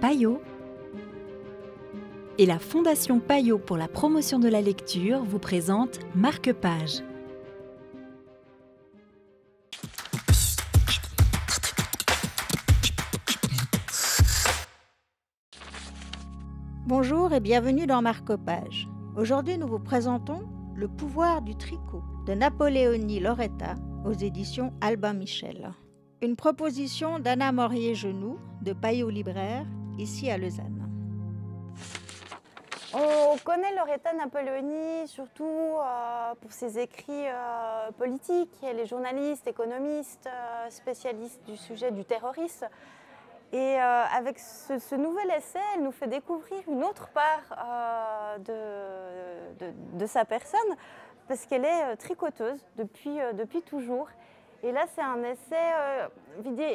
Payot et la Fondation Payot pour la promotion de la lecture vous présente Marque-Page. Bonjour et bienvenue dans Marque-Page. Aujourd'hui, nous vous présentons Le pouvoir du tricot de Napoléonie Loretta aux éditions Albin Michel. Une proposition d'Anna Morier-Genoux de Payot Libraire, ici à Lausanne. On connaît Loretta Napoleoni surtout euh, pour ses écrits euh, politiques. Elle est journaliste, économiste, euh, spécialiste du sujet du terrorisme. Et avec ce, nouvel essai, elle nous fait découvrir une autre part de, sa personne, parce qu'elle est tricoteuse depuis toujours. Et là, c'est un essai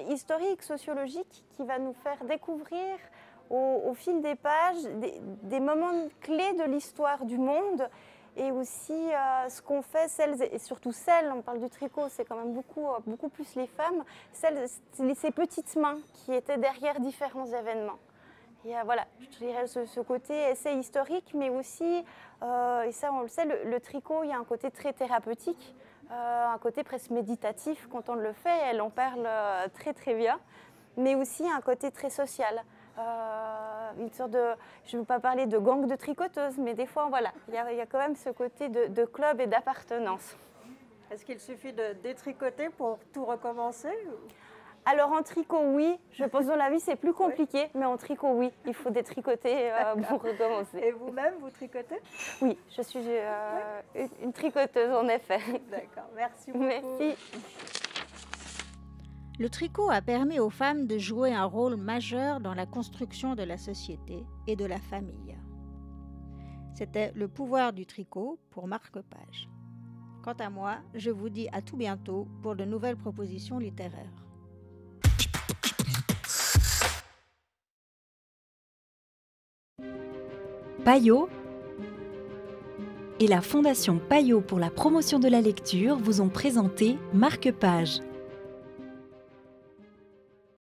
historique, sociologique, qui va nous faire découvrir au, fil des pages des, moments clés de l'histoire du monde et aussi euh, ce qu'on fait, celles, et surtout celles, on parle du tricot, c'est quand même beaucoup, euh, beaucoup plus les femmes, celles, ces petites mains qui étaient derrière différents événements. Et euh, voilà, je dirais ce, côté essai historique, mais aussi, et ça on le sait, le, tricot, il y a un côté très thérapeutique, un côté presque méditatif quand on le fait, elle en parle très très bien, mais aussi un côté très social. Euh, de, je ne veux pas parler de gang de tricoteuses, mais des fois, voilà, il y, a quand même ce côté de, club et d'appartenance. Est-ce qu'il suffit de détricoter pour tout recommencer alors en tricot, oui. Je pense dans la vie, c'est plus compliqué, mais en tricot, oui. Il faut détricoter euh, pour recommencer. Et vous-même, vous tricotez? Oui, je suis euh, une tricoteuse, en effet. D'accord, merci beaucoup. Merci. Le tricot a permis aux femmes de jouer un rôle majeur dans la construction de la société et de la famille. C'était le pouvoir du tricot pour marque-page. Quant à moi, je vous dis à tout bientôt pour de nouvelles propositions littéraires. Payot et la Fondation Payot pour la promotion de la lecture vous ont présenté Marque-Page